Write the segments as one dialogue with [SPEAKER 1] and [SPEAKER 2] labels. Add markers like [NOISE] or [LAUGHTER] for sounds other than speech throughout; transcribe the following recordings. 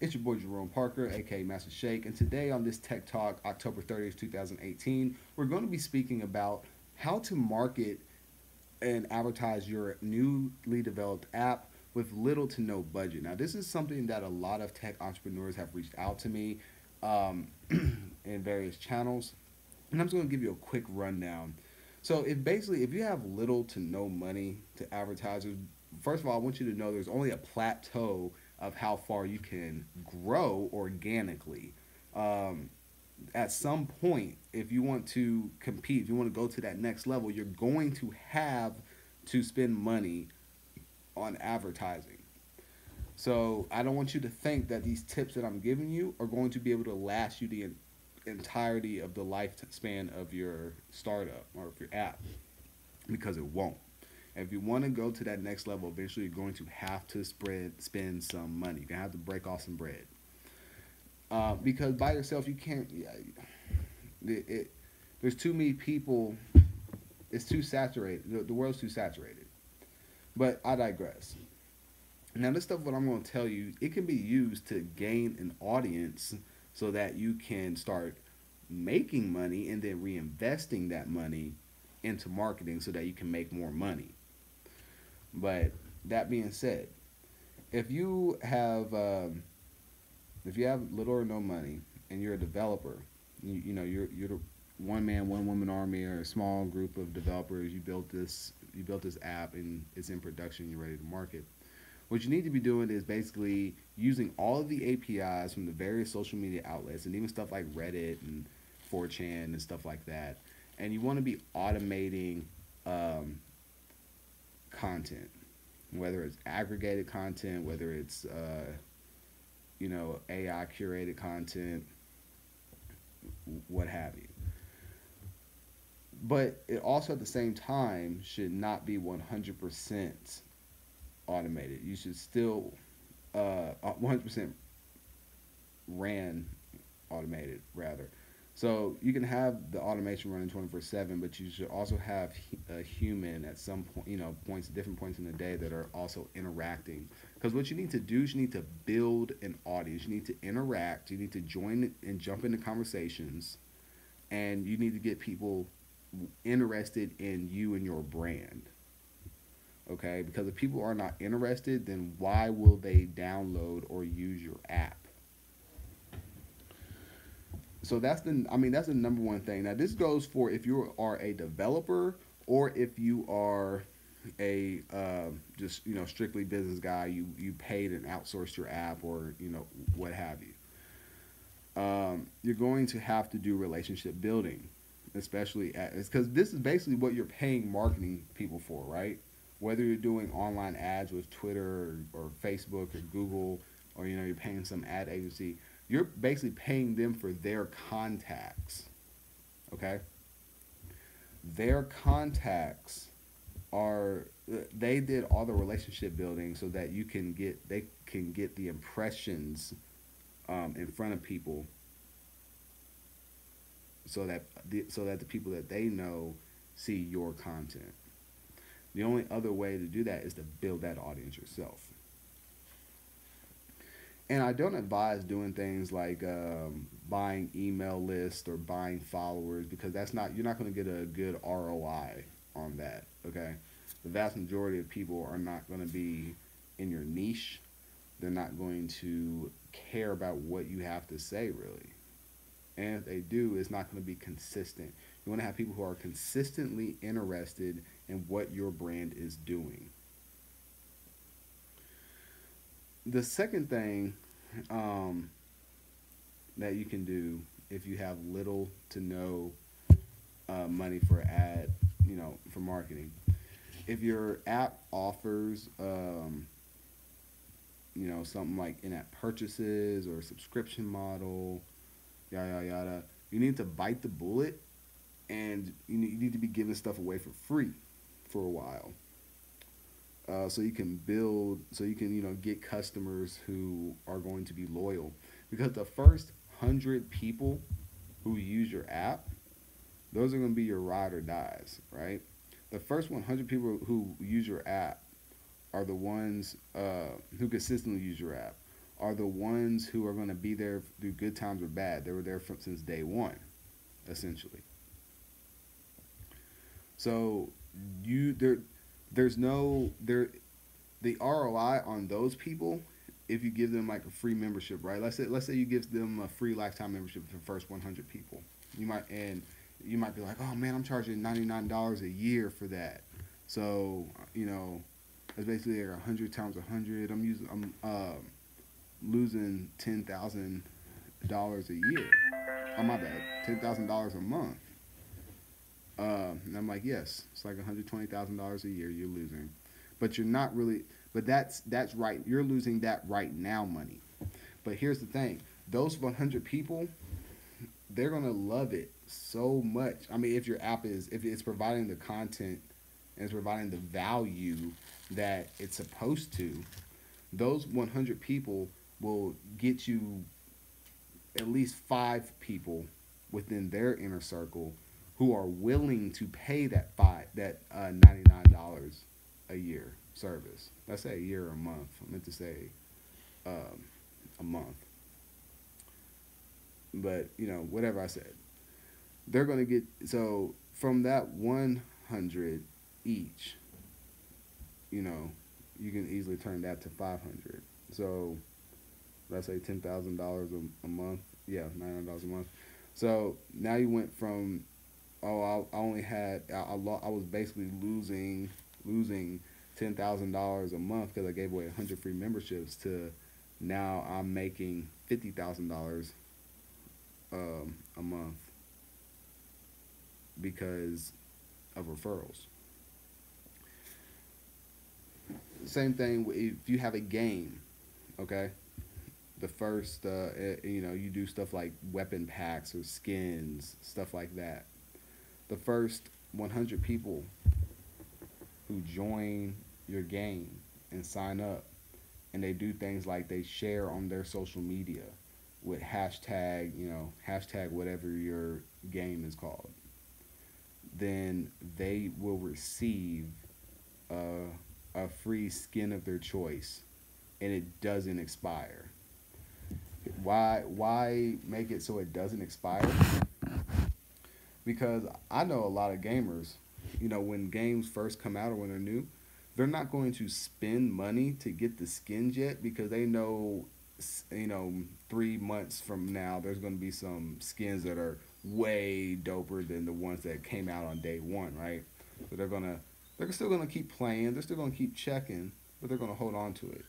[SPEAKER 1] It's your boy Jyrone Parker, aka Mastashake, and today on this Tech Talk, October 30th, 2018, we're going to be speaking about how to market and advertise your newly developed app with little to no budget. Now, this is something that a lot of tech entrepreneurs have reached out to me um, [CLEARS THROAT] in various channels, and I'm just going to give you a quick rundown. So, if basically, if you have little to no money to advertisers, first of all, I want you to know there's only a plateau of how far you can grow organically. Um, at some point, if you want to compete, if you want to go to that next level, you're going to have to spend money on advertising. So I don't want you to think that these tips that I'm giving you are going to be able to last you the entirety of the lifespan of your startup or of your app because it won't. If you want to go to that next level, eventually you're going to have to spread spend some money. You're gonna have to break off some bread. Uh, because by yourself you can't. It, it, there's too many people. It's too saturated. The, the world's too saturated. But I digress. Now this stuff, what I'm going to tell you, it can be used to gain an audience, so that you can start making money and then reinvesting that money into marketing so that you can make more money. But that being said, if you have um, if you have little or no money and you're a developer, you, you know you're you're one man one woman army or a small group of developers. You built this you built this app and it's in production. You're ready to market. What you need to be doing is basically using all of the APIs from the various social media outlets and even stuff like Reddit and 4chan and stuff like that. And you want to be automating um, content, whether it's aggregated content, whether it's uh, you know AI curated content, what have you. But it also at the same time should not be 100% automated. You should still uh, 100% ran automated rather so you can have the automation running 24/7, but you should also have a human at some point, you know, points, different points in the day that are also interacting. Because what you need to do is you need to build an audience. You need to interact. You need to join and jump into conversations, and you need to get people interested in you and your brand. Okay, because if people are not interested, then why will they download or use your app? So that's the I mean that's the number one thing. Now this goes for if you are a developer or if you are a uh, just you know strictly business guy. You you paid and outsourced your app or you know what have you. Um, you're going to have to do relationship building, especially because this is basically what you're paying marketing people for, right? Whether you're doing online ads with Twitter or, or Facebook or Google, or you know you're paying some ad agency you're basically paying them for their contacts. Okay? Their contacts are they did all the relationship building so that you can get they can get the impressions um, in front of people so that the, so that the people that they know see your content. The only other way to do that is to build that audience yourself and I don't advise doing things like um, buying email lists or buying followers because that's not you're not going to get a good ROI on that. Okay, the vast majority of people are not going to be in your niche. They're not going to care about what you have to say really, and if they do, it's not going to be consistent. You want to have people who are consistently interested in what your brand is doing the second thing um, that you can do if you have little to no uh, money for ad, you know, for marketing. If your app offers, um, you know, something like in-app purchases or subscription model, yada yada yada, you need to bite the bullet, and you need to be giving stuff away for free for a while uh, so you can build so you can you know get customers who are going to be loyal because the first hundred people who use your app those are going to be your ride or dies right the first 100 people who use your app are the ones uh, who consistently use your app are the ones who are going to be there through good times or bad. They were there from, since day one, essentially. So you there, there's no there, the ROI on those people. If you give them like a free membership, right? Let's say let's say you give them a free lifetime membership for the first 100 people. You might and you might be like, oh man, I'm charging $99 a year for that. So you know, it's basically like 100 times 100. I'm using I'm uh, losing ten thousand dollars a year. Oh my bad, ten thousand dollars a month. Uh, and I'm like, yes, it's like one hundred twenty thousand dollars a year you're losing, but you're not really. But that's that's right. You're losing that right now money. But here's the thing: those 100 people, they're gonna love it so much. I mean, if your app is if it's providing the content and it's providing the value that it's supposed to, those 100 people will get you at least five people within their inner circle who are willing to pay that five that uh, ninety nine dollars a year service. Let's say a year or a month. I meant to say um, a month, but you know whatever I said, they're gonna get so from that one hundred each. You know, you can easily turn that to five hundred. So let's say ten thousand dollars a month. Yeah, nine hundred dollars a month. So now you went from oh I, only had I, I, I was basically losing losing ten thousand dollars a month because I gave away hundred free memberships to now I'm making fifty thousand dollars um, a month because of referrals. Same thing if you have a game, okay the first, uh, eh, you know, you do stuff like weapon packs or skins, stuff like that. The first 100 people who join your game and sign up, and they do things like they share on their social media with hashtag, you know, hashtag whatever your game is called, then they will receive a, a free skin of their choice and it doesn't expire. Why why make it so it doesn't expire? Because I know a lot of gamers, you know, when games first come out or when they're new, they're not going to spend money to get the skins yet because they know you know, three months from now, there's going to be some skins that are way doper than the ones that came out on day one, right? So they're gonna, they're still gonna keep playing, they're still gonna keep checking, but they're gonna hold on to it.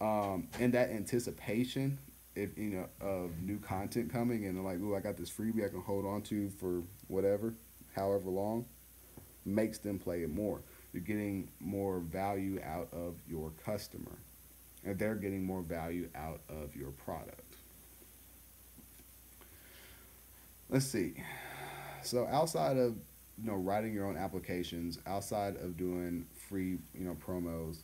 [SPEAKER 1] Um, and that anticipation if you know of new content coming and they're like, "Ooh, I got this freebie I can hold on to for whatever, however long," makes them play it more. You're getting more value out of your customer, and they're getting more value out of your product. Let's see. So outside of you know writing your own applications, outside of doing free you know promos,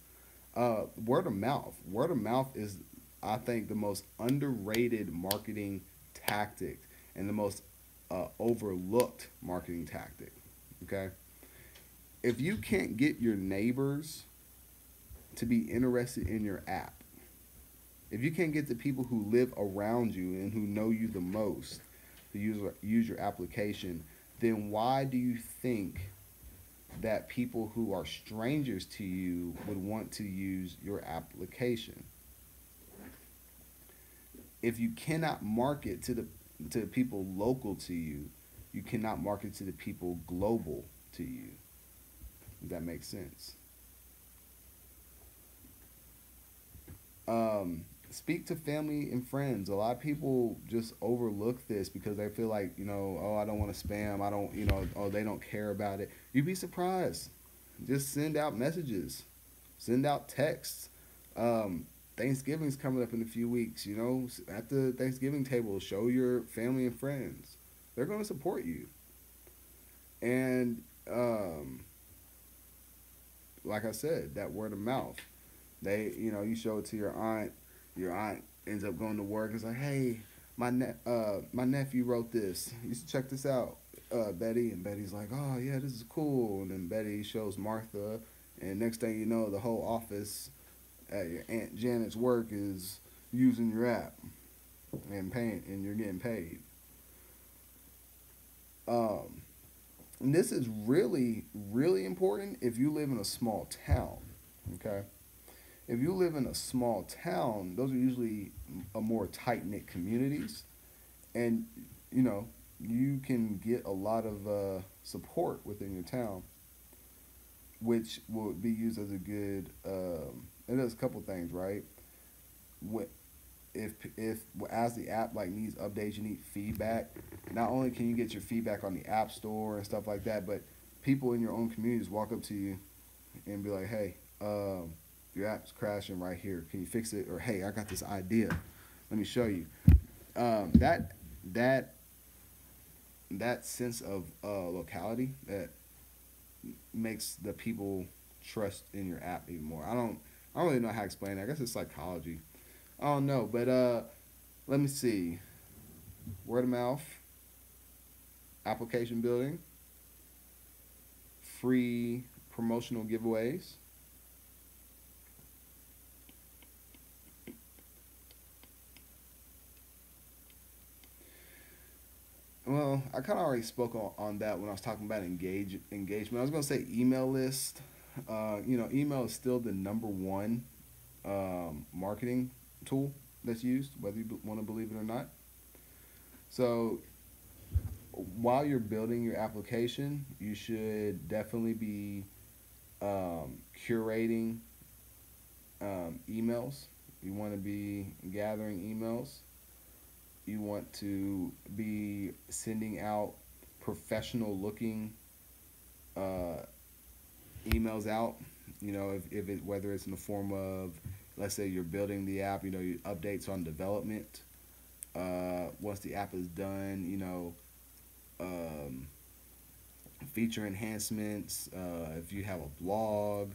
[SPEAKER 1] uh, word of mouth. Word of mouth is I think, the most underrated marketing tactic and the most uh, overlooked marketing tactic. Okay? If you can't get your neighbors to be interested in your app, if you can't get the people who live around you and who know you the most to use, use your application, then why do you think that people who are strangers to you would want to use your application? If you cannot market to the to people local to you, you cannot market to the people global to you. That makes sense. Um, speak to family and friends. A lot of people just overlook this because they feel like, you know, oh, I don't want to spam. I don't, you know, oh, they don't care about it. You'd be surprised. Just send out messages, send out texts. Um, Thanksgiving's coming up in a few weeks. You know, at the Thanksgiving table, show your family and friends. They're going to support you. And um, like I said, that word of mouth. They, you know, you show it to your aunt. Your aunt ends up going to work. It's like, hey, my ne- uh, my nephew wrote this. You should check this out, uh, Betty. And Betty's like, oh yeah, this is cool. And then Betty shows Martha, and next thing you know, the whole office at your Aunt Janet's work is using your app and paying and you're getting paid. Um, this is really, really important if you live in a small town. Okay. If you live in a small town, those are usually a more tight knit communities, and you know you can get a lot of uh, support within your town, which will be used as a good. Um, it does a couple things, right? What if if as the app like needs updates, you need feedback. Not only can you get your feedback on the app store and stuff like that, but people in your own communities walk up to you and be like, "Hey, um, your app's crashing right here. Can you fix it?" Or, "Hey, I got this idea. Let me show you." Um, that that that sense of uh, locality that makes the people trust in your app even more. I don't I don't really know how to explain it. I guess it's psychology. I don't know, but uh, let me see. Word of mouth, application building, free promotional giveaways. Well, I kind of already spoke on, on that when I was talking about engage engagement. I was going to say email list. Uh, you know, email is still the number one um, marketing tool that's used, whether you want to believe it or not. So, while you're building your application, you should definitely be um, curating um, emails. You want to be gathering emails you want to be sending out professional looking uh, emails out you know if, if it whether it's in the form of let's say you're building the app you know updates on development uh, once the app is done you know um, feature enhancements uh, if you have a blog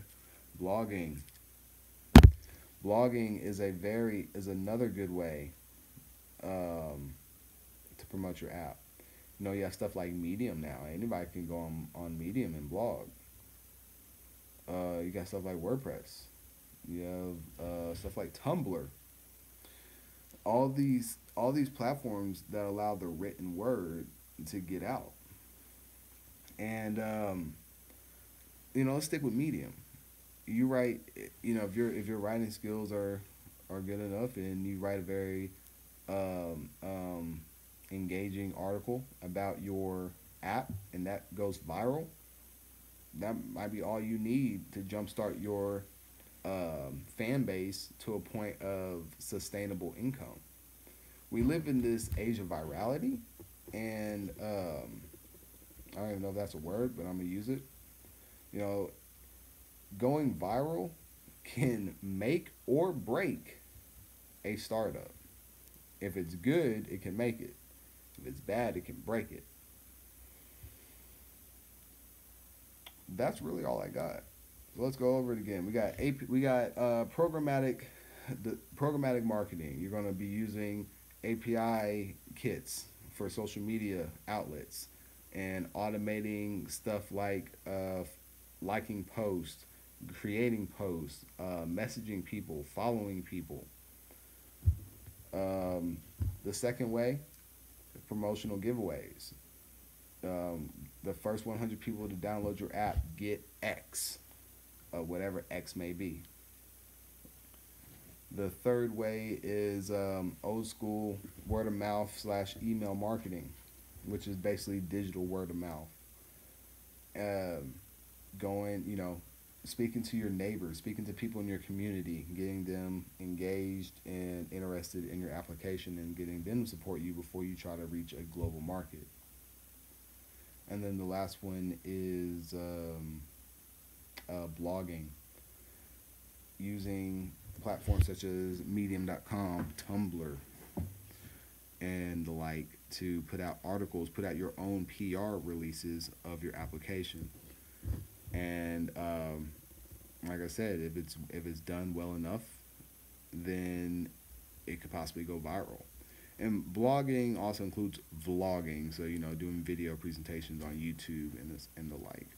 [SPEAKER 1] blogging blogging is a very is another good way um, to promote your app. You know, you have stuff like Medium now. Anybody can go on, on Medium and blog. Uh, you got stuff like WordPress. You have uh, stuff like Tumblr. All these all these platforms that allow the written word to get out. And um, you know, let's stick with Medium. You write, you know, if your if your writing skills are are good enough and you write a very um, um, engaging article about your app and that goes viral, that might be all you need to jumpstart your um, fan base to a point of sustainable income. We live in this age of virality, and um, I don't even know if that's a word, but I'm gonna use it. You know, going viral can make or break a startup. If it's good, it can make it. If it's bad, it can break it. That's really all I got. So let's go over it again. We got AP, we got uh, programmatic, the programmatic marketing. You're going to be using API kits for social media outlets and automating stuff like uh, liking posts, creating posts, uh, messaging people, following people. Um, the second way, promotional giveaways. Um, the first 100 people to download your app get X, whatever X may be. The third way is um, old school word of mouth slash email marketing, which is basically digital word of mouth. Um, going, you know, speaking to your neighbors, speaking to people in your community, getting them engaged and interested in your application and getting them to support you before you try to reach a global market. And then the last one is um, uh, blogging, using platforms such as medium.com, Tumblr, and the like to put out articles, put out your own PR releases of your application and um, like I said, if it's if it's done well enough, then it could possibly go viral. And blogging also includes vlogging, so you know, doing video presentations on YouTube and this and the like.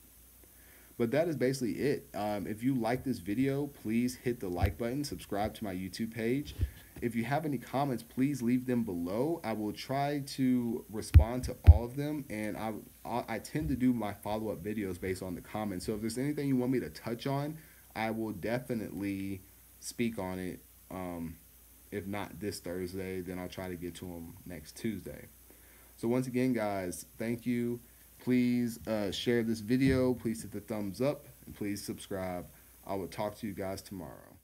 [SPEAKER 1] But that is basically it. Um, if you like this video, please hit the like button, subscribe to my YouTube page, If you have any comments, please leave them below. I will try to respond to all of them, and I I, tend to do my follow up videos based on the comments. So if there's anything you want me to touch on, I will definitely speak on it. Um, if not this Thursday, then I'll try to get to them next Tuesday. So once again, guys, thank you. Please uh, share this video. Please hit the thumbs up and please subscribe. I will talk to you guys tomorrow.